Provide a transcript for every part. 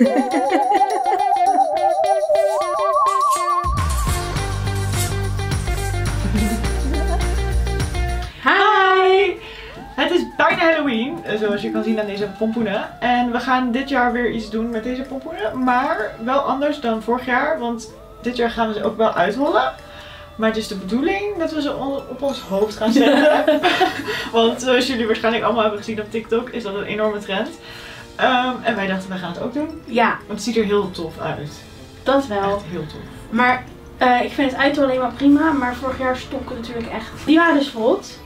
Hi! Het is bijna Halloween, eh, zoals je kan zien aan deze pompoenen. En we gaan dit jaar weer iets doen met deze pompoenen. Maar wel anders dan vorig jaar, want dit jaar gaan we ze ook wel uithollen. Maar het is de bedoeling dat we ze op ons hoofd gaan zetten. want zoals jullie waarschijnlijk allemaal hebben gezien op TikTok, is dat een enorme trend. Ehm, en wij dachten, wij gaan het ook doen. Ja, Want het ziet er heel tof uit. dat wel. Echt heel tof. Maar eh, ik vind het uit alleen maar prima. Maar vorig jaar stonken natuurlijk echt. Die waren dus rot.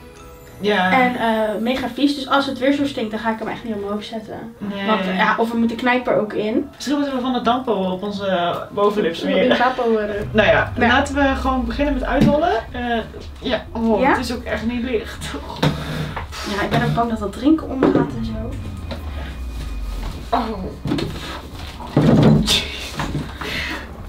Ja. En eh, mega vies. Dus als het weer zo stinkt, dan ga ik hem echt niet hoofd zetten. nee. Want ja, of we moeten knijper ook in. Misschien moeten we van de dampo op onze bovenlip smeren. In Vapo, eh, Nou ja, laten we gewoon beginnen met uitrollen. Eh, ja, oh, Ja? het is ook echt niet licht. Ja, ik ben ook bang dat dat drinken omgaat en zo. Oh.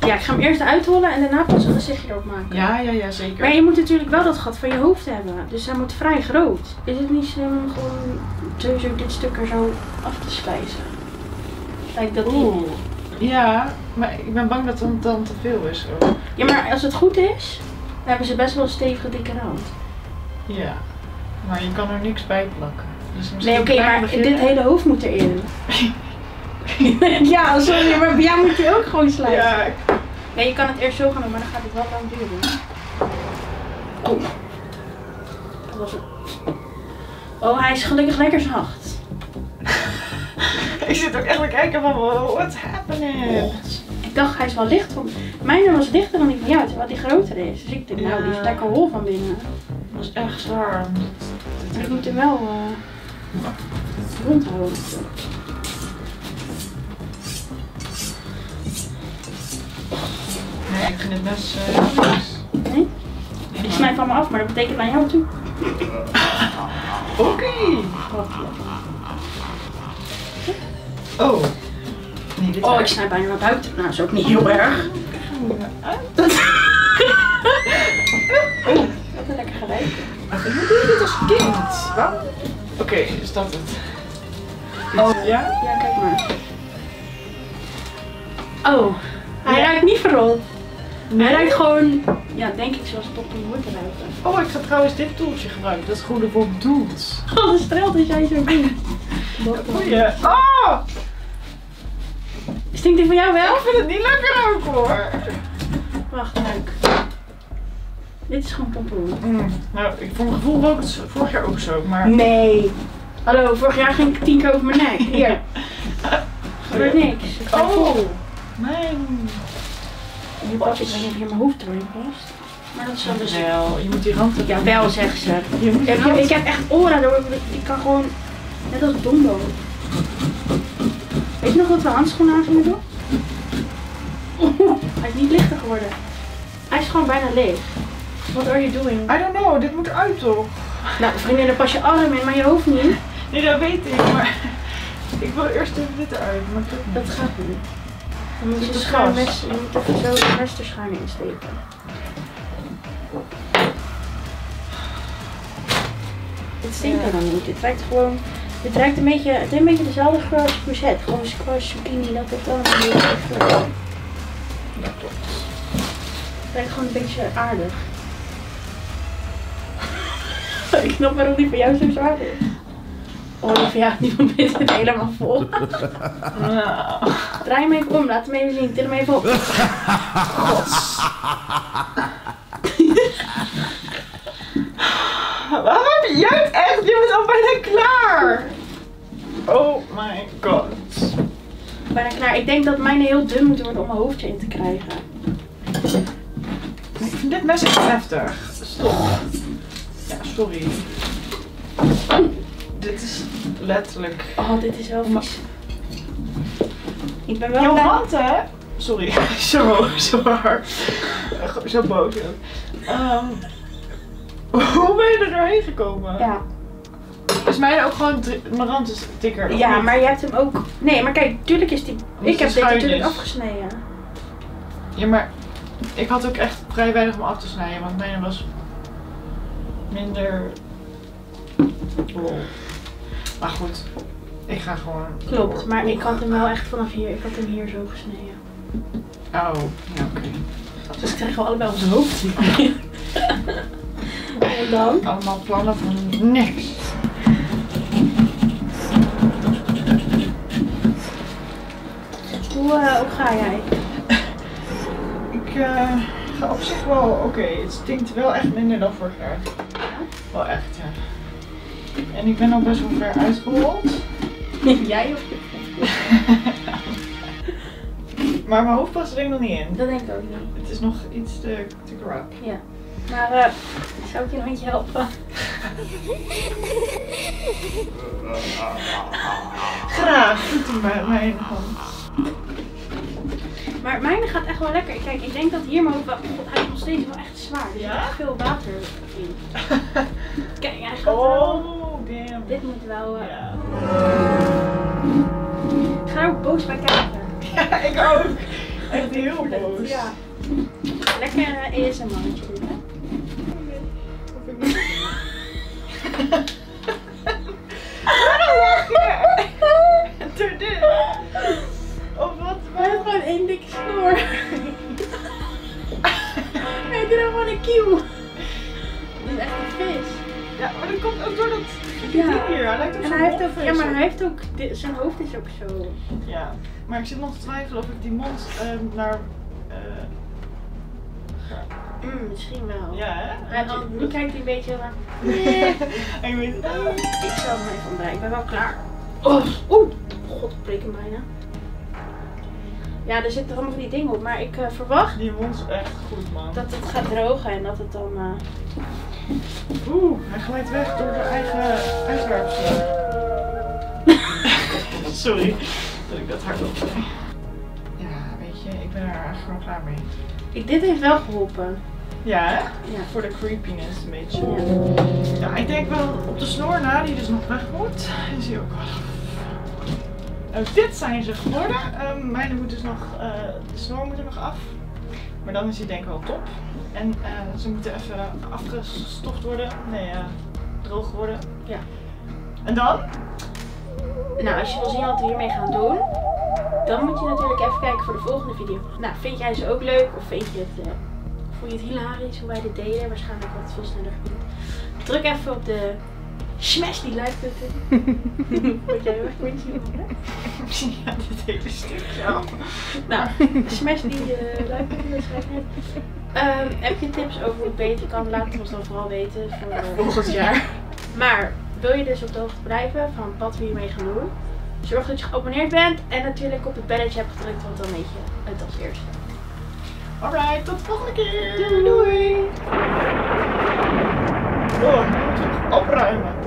Ja, ik ga hem eerst uitrollen en daarna pas een gezichtje erop maken. Ja, ja, ja, zeker. Maar je moet natuurlijk wel dat gat van je hoofd hebben. Dus hij moet vrij groot. Is het niet slim om gewoon sowieso dit stuk er zo af te spijzen? Lijkt dat. Oeh. Ja, maar ik ben bang dat het dan te veel is. Zo. Ja, maar als het goed is, dan hebben ze best wel een stevige dikke rand. Ja, maar je kan er niks bij plakken. Dus Nee, oké, maar dit hele hoofd moet erin. ja, sorry, maar bij jou moet je ook gewoon slijpen. Ja, ik- Nee, je kan het eerst zo gaan doen, maar dan gaat het wel lang duren. Oh. Dat was het. Oh, hij is gelukkig lekker zacht. ik zit ook echt te kijken van, what's happening? Ik dacht, hij is wel licht. Van... Mijne was lichter dan die van jou, terwijl die groter is. Dus ik denk, nou, die is lekker hol van binnen. Dat is echt zwaar. Maar ik moet hem wel eh rondhouden. Nee, ik vind het best eh. Nee? Die snijdt van me af, maar dat betekent naar jou toe. Oké. Oh. Nee, dit Oh, ik snij bijna naar buiten. Nou, dat is ook niet heel erg. Dat is lekker gelijk. Ach, ik moet dit als kind. Waarom? Oké, is dat het? Oh, ja? Ja, kijk maar. Oh, hij Ja. ruikt niet verrot. Hij ruikt gewoon, ja, denk ik zoals het op een hoort te ruiken. Oh, ik ga trouwens dit toeltje gebruiken. Dat is goed ervoor bedoeld. Oh, de strelt is jij zo goed. Goeie. Oh! Stinkt die van jou wel? Ik vind het niet lekker ook hoor. Wacht, ruik. Dit is gewoon pompoen. Mm, nou, ik, voor mijn gevoel rook het vorig jaar ook zo, maar... Nee. Hallo, vorig jaar ging ik tien keer over mijn nek. Hier. Gebeurt niks. Oh! Mijn... Nu pas ik weet niet of hier mijn hoofd erin past. Maar dat is wel dus... Wel, je moet die rand... Ja, wel zegt ze. Je moet Ik, rand... ik heb echt oren door. Ik kan gewoon. Net als Dombo. Weet je nog dat we handschoenen aan gingen doen? Hij is niet lichter geworden. Hij is gewoon bijna leeg. What are you doing? I don't know, dit moet eruit toch? Nou, vriendin, dan pas je arm in, maar je hoofd niet. Nee, dat weet ik, maar... Ik wil eerst even dit eruit, maar dat Dat gaat niet. Dan moet je mes, moet even zo de mes er schuin insteken. Dit stinkt er dan niet. Het ruikt gewoon. Het ruikt een beetje, het heeft een beetje dezelfde geur als courgette. Gewoon squash, zucchini, dat heeft allemaal een beetje geur. Ja, klopt. Het ruikt gewoon een beetje aardig. Ik snap waarom die van jou zo zwaar is. Oh, die van jou, die van mij zit helemaal vol. Nou, Draai hem even om, laat hem even zien. Til hem even op. waarom? Jij echt, je bent al bijna klaar! Oh my god. Bijna klaar. Ik denk dat mijne heel dun moet worden om mijn hoofdje in te krijgen. Ik vind dit mes echt heftig. Stop. Ja, sorry. Dit is letterlijk... Oh, dit is wel vies. Ik ben wel Jouw blij. hand, hè? Sorry, zo, zo hard. Zo boos. Ehm, hoe ben je er doorheen gekomen? Ja. Is mij ook gewoon... Mijn rand is dikker. ja, niet? maar jij hebt hem ook... Nee, maar kijk, tuurlijk is die... Omdat Ik heb dit natuurlijk is. afgesneden. Ja, maar ik had ook echt vrij weinig om af te snijden, want mijn was minder lol. Maar goed, Ik ga gewoon... Klopt, maar ik had hem wel echt vanaf hier, ik had hem hier zo gesneden. Oh, ja oké. Dus ik krijg wel allebei onze hoofd. en dan? Allemaal plannen van niks. Hoe, hoe ga jij? Ik eh, ga op zich wel oké. Het stinkt wel echt minder dan vorig jaar. Wel echt, ja. En ik ben al best wel ver uitgerold. jij of Maar mijn hoofd past er denk ik nog niet in. Dat denk ik ook niet. Het is nog iets te, te. Ja. Maar eh, zou ik je nog eentje helpen? Graag bij mijn hand. Maar mijne gaat echt wel lekker. Kijk, ik denk dat hier mijn hoofd hij is nog steeds wel echt zwaar. Er zit Ja? echt veel water in. Kijk, hij gaat wel... Damn. Dit moet wel... eh, Ja. Ik ga er ook boos bij kijken. ja, ik ook. Echt heel boos. Ja. Lekker uh, ASMR'tje doen, hè? Of ik moet- Waarom lach je? Door dit? Of wat? Hij heeft gewoon één dikke snor. Hij er gewoon een kieuw. Ja, maar dat komt ook door dat Ja. ding hier. Hij lijkt En hij heeft ook, ja, maar hij heeft ook, zijn hoofd is ook zo. Ja, maar ik zit nog te twijfelen of ik die mond ehm, naar... eh, ga- Mm, misschien wel. ja, hè? Hij, dan, nu kijkt hij een beetje naar. En ik weet het Ik zal hem even ontbijten. Ik ben wel klaar. Oh, oeh. God, ik breek hem bijna. Ja, er zitten allemaal van die dingen op. Maar ik eh, verwacht Die mond is echt goed, man. dat het gaat drogen en dat het dan... eh, Oeh, hij glijdt weg door zijn eigen uitwerpselen. Sorry dat ik dat hardop zei. Ja, weet je, ik ben er eigenlijk gewoon klaar mee. Ik, dit heeft wel geholpen. Ja, hè? Ja. Voor de creepiness een beetje. Ja. Ja, ik denk wel op de snor na, die dus nog weg moet. Is hij ook wel. Nou, dit zijn ze geworden. Ehm mijne moet dus nog, eh, de snor moet er nog af. Maar dan is hij denk ik wel top. En eh, ze moeten even afgestoft worden. Nee, eh, droog worden. Ja. En dan? Nou, als je wil zien wat we hiermee gaan doen, dan moet je natuurlijk even kijken voor de volgende video. Nou, vind jij ze ook leuk of vind je het, vond je het hilarisch hoe wij dit deden? Waarschijnlijk had het veel sneller gekund. Druk even op de smash die like button. Wat jij heel erg hè? ja, dit hele stukje al. Nou, smash die eh like button, dat schrijf net. Ehm, heb je tips over hoe het beter kan? Laat het ons dan vooral weten voor eh, volgend jaar. Maar wil je dus op de hoogte blijven van wat we hiermee gaan doen? Zorg dat je geabonneerd bent en natuurlijk op het belletje hebt gedrukt, want dan weet je het als eerste. Alright, tot de volgende keer. Doei, doei. Oh, opruimen.